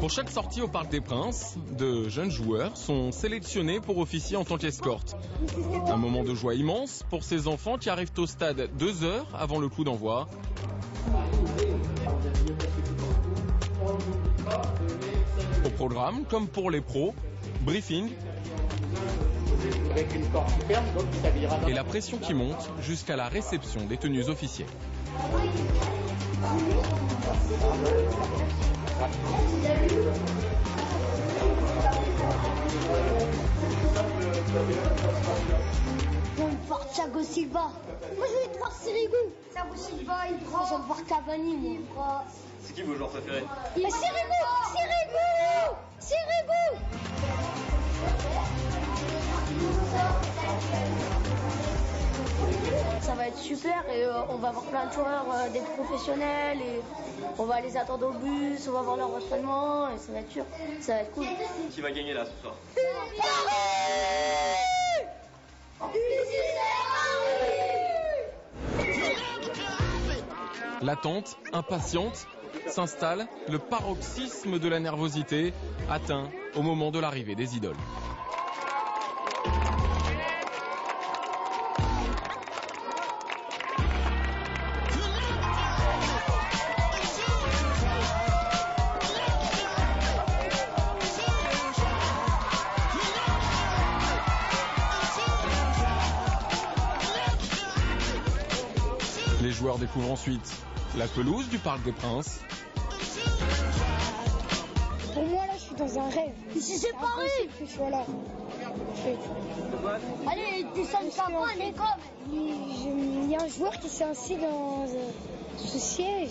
Pour chaque sortie au Parc des Princes, de jeunes joueurs sont sélectionnés pour officier en tant qu'escorte. Un moment de joie immense pour ces enfants qui arrivent au stade deux heures avant le coup d'envoi. Au programme, comme pour les pros, briefing et la pression qui monte jusqu'à la réception des tenues officielles. Voir Thiago Silva. Moi, envie de voir Sirigu. Thiago Silva, il prend. Envie de voir Cavani, moi. C'est qui vos joueurs préférés? Sirigu Sirigu être super et euh, on va avoir plein de joueurs, euh, des professionnels et on va les attendre au bus, on va voir leur entraînement et ça va être sûr, ça va être cool. Qui va gagner là ce soir? L'attente, impatiente, s'installe, le paroxysme de la nervosité atteint au moment de l'arrivée des idoles. Les joueurs découvrent ensuite la pelouse du Parc des Princes, Pour moi, là, je suis dans un rêve. C'est Paris que je sois là. Allez, descends pas moi, les gars. Il y a un joueur qui s'est assis dans euh, ce siège.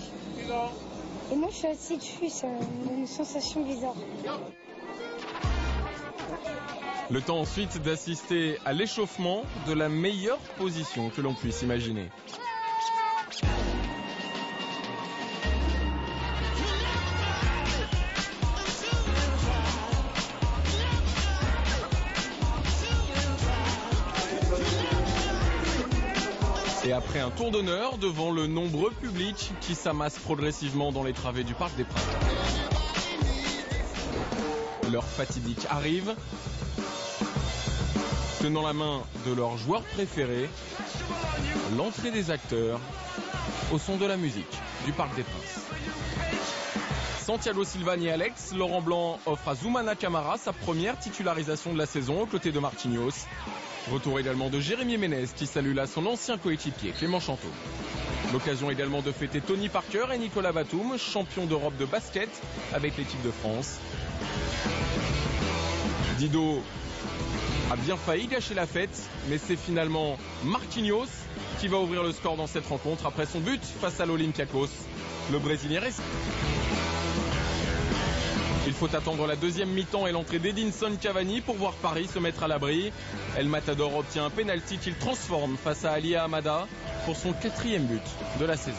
Et moi, je suis assis dessus. C'est une sensation bizarre. Le temps ensuite d'assister à l'échauffement de la meilleure position que l'on puisse imaginer. Et après un tour d'honneur devant le nombreux public qui s'amasse progressivement dans les travées du Parc des Princes. L'heure fatidique arrive. Tenant la main de leur joueur préféré, l'entrée des acteurs au son de la musique du Parc des Princes. Santiago Silvani et Alex, Laurent Blanc offre à Zoumana Camara sa première titularisation de la saison aux côtés de Marquinhos. Retour également de Jérémy Ménez qui salue là son ancien coéquipier Clément Chanteau. L'occasion également de fêter Tony Parker et Nicolas Batum, champion d'Europe de basket avec l'équipe de France. Dido a bien failli gâcher la fête, mais c'est finalement Marquinhos qui va ouvrir le score dans cette rencontre après son but face à l'Olympiakos. Le Brésilien reste. Il faut attendre la deuxième mi-temps et l'entrée d'Edinson Cavani pour voir Paris se mettre à l'abri. El Matador obtient un penalty qu'il transforme face à Ali Hamada pour son quatrième but de la saison.